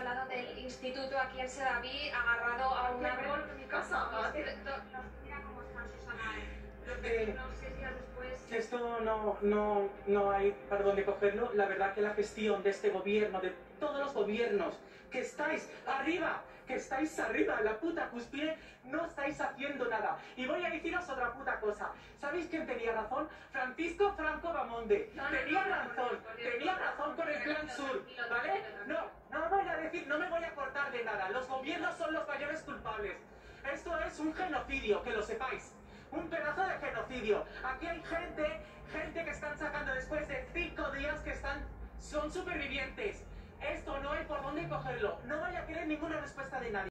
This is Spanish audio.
al lado del instituto aquí en Sedaví, agarrado a un árbol. en mi casa. Esto- no, Mira cómo. Eh. Esto no, no, no hay para dónde cogerlo. La verdad que la gestión de este gobierno, de todos los gobiernos, que estáis arriba, que estáis arriba, la puta cúspide, no estáis haciendo nada. Y voy a deciros otra puta cosa. ¿Sabéis quién tenía razón? Francisco Franco Bamonde. Tenía razón, tenía razón con el Plan Sur, ¿vale? No, no voy a decir, no me voy de nada. Los gobiernos son los mayores culpables. Esto es un genocidio, que lo sepáis. Un pedazo de genocidio. Aquí hay gente, gente que están sacando después de cinco días que están, son supervivientes. Esto no hay por dónde cogerlo. No vaya a querer ninguna respuesta de nadie.